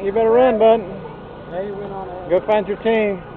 You better run, bud. Go find your team.